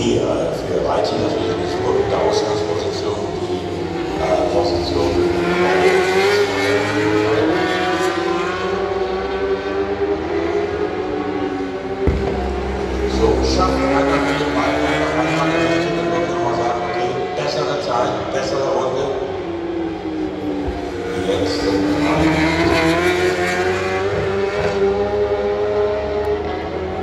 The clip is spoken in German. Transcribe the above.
für, für Reiti natürlich eine super der Ausgangsposition, die äh, Position. So, schaffen einfach mit dem Ball, einfach anfangen, dann würde ich nochmal sagen, okay, bessere Zeit, bessere Runde. Die letzte.